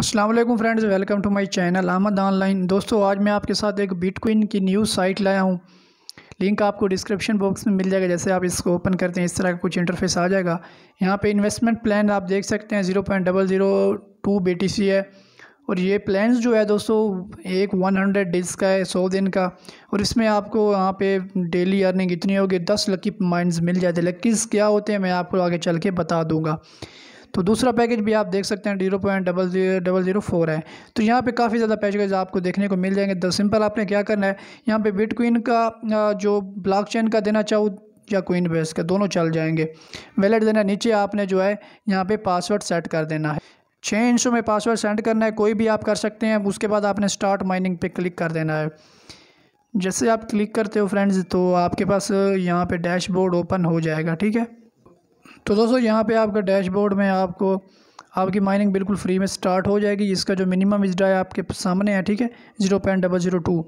Aslam friends, welcome to my channel Ahmed online. दोस्तों, आज मैं आपके साथ एक बिटकॉइन की न्यूज़ साइट लाया हूँ। लिंक आपको डिस्क्रिप्शन बॉक्स में मिल जाएगा, जैसे आप इसको ओपन करते हैं, इस तरह का कुछ इंटरफेस आ जाएगा। यहाँ पे इन्वेस्टमेंट प्लान आप देख सकते हैं zero point double zero two B T C है। और ये प्लान जो है दोस्तों, एक वन हंड्रेड डेज़ का है, सौ दिन का। और इसमें आपको यहाँ पे डेली अर्निंग इतनी होगी, दस लकी माइंड्स मिल जाते लकीज़ क्या होते हैं, मैं आपको आगे चल के बता दूँगा। तो दूसरा पैकेज भी आप देख सकते हैं, zero point double zero double zero four है। तो यहाँ पे काफ़ी ज़्यादा पैकेज आपको देखने को मिल जाएँगे। तो सिंपल, आपने क्या करना है, यहाँ पे बिटकॉइन का जो ब्लॉकचेन का देना चाहो या कोइन बेस का, दोनों चल जाएँगे। वैलेट देना नीचे आपने जो है, यहाँ पे पासवर्ड सेट कर देना है। छः इंचों में पासवर्ड सेंड करना है, कोई भी आप कर सकते हैं, उसके बाद आपने स्टार्ट माइनिंग पे क्लिक कर देना है। जैसे आप क्लिक करते हो फ्रेंड्स तो आपके पास यहाँ पे डैशबोर्ड ओपन हो जाएगा, ठीक है? तो दोस्तों, यहाँ पे आपका डैशबोर्ड में आपको, आपकी माइनिंग बिल्कुल फ्री में स्टार्ट हो जाएगी। इसका जो मिनिमम विजडा है आपके सामने है, ठीक है? Zero point double zero two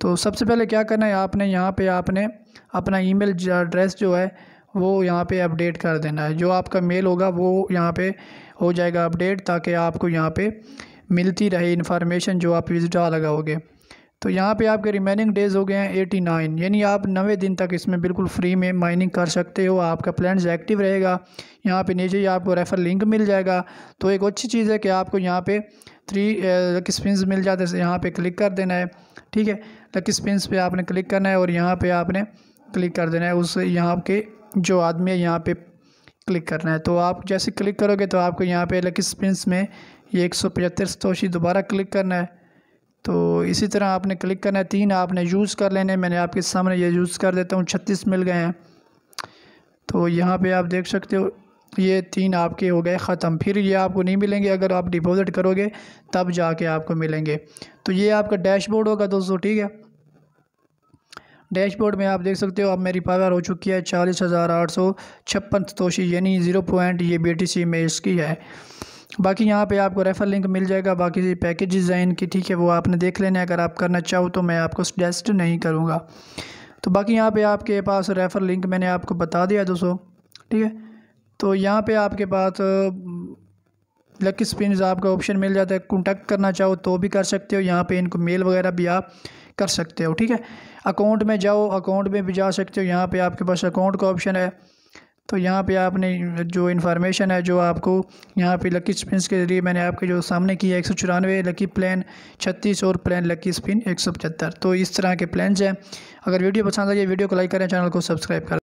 तो सबसे पहले क्या करना है, आपने यहाँ पे आपने अपना ईमेल एड्रेस जो है, वो यहाँ पे अपडेट कर देना है। जो आपका मेल होगा, वो यहाँ पे हो जाएगा अपडेट ताकि आपको यहाँ पे मिलती रहे इन्फॉर्मेशन जो आप विजडा लगाओगे। तो यहाँ पे आपके रिमेनिंग डेज़ हो गए हैं एटी नाइन यानी आप नवे दिन तक इसमें बिल्कुल फ्री में माइनिंग कर सकते हो। आपका प्लान एक्टिव रहेगा। यहाँ पे नीचे ही आपको रेफ़र लिंक मिल जाएगा। तो एक अच्छी चीज़ है कि आपको यहाँ पे थ्री लकी स्पिन मिल जाते हैं। यहाँ पे क्लिक कर देना है। ठीक है? लकी स्पिन पे आपने क्लिक करना है और यहाँ पर आपने क्लिक कर देना है। उस यहाँ के जो आदमी है, यहाँ पर क्लिक करना है। तो आप जैसे क्लिक करोगे तो आपको यहाँ पर लकी स्पिन में ये एक सौ पचहत्तर दोबारा क्लिक करना है। तो इसी तरह आपने क्लिक करना है, तीन आपने यूज़ कर लेने, मैंने आपके सामने ये यूज़ कर देता हूँ, छत्तीस मिल गए हैं। तो यहाँ पे आप देख सकते हो, ये तीन आपके हो गए, ख़त्म। फिर ये आपको नहीं मिलेंगे, अगर आप डिपॉज़िट करोगे, तब जाके आपको मिलेंगे। तो ये आपका डैशबोर्ड होगा दोस्तों, ठीक है? डैशबोर्ड में आप देख सकते हो, अब मेरी पावर हो चुकी है चालीस हज़ार आठ सौ छप्पन तोशी यानी ज़ीरो पॉइंट ये बी टी सी में इसकी है। बाकी यहाँ पे आपको रेफ़र लिंक मिल जाएगा, बाकी पैकेज डिज़ाइन की ठीक है, वो आपने देख लेने अगर आप करना चाहो तो मैं आपको सजेस्ट नहीं करूँगा। तो बाकी यहाँ पे आपके पास रेफ़र लिंक मैंने आपको बता दिया दोस्तों, ठीक है? तो यहाँ पे आपके पास लकी स्पिन आपका ऑप्शन मिल जाता है। कॉन्टैक्ट करना चाहो तो भी कर सकते हो। यहाँ पे इनको मेल वगैरह भी आप कर सकते हो, ठीक है? अकाउंट में जाओ अकाउंट में भी जा सकते हो। यहाँ पे आपके पास अकाउंट का ऑप्शन है। तो यहाँ पे आपने जो इन्फॉर्मेशन है, जो आपको यहाँ पे लकी स्पिन के ज़रिए मैंने आपके जो सामने किया एक सौ चौरानवे लकी प्लान छत्तीस और प्लान लकी स्पिन एक सौ पचहत्तर। तो इस तरह के प्लान्स हैं। अगर वीडियो पसंद आ जाए वीडियो को लाइक करें, चैनल को सब्सक्राइब करें।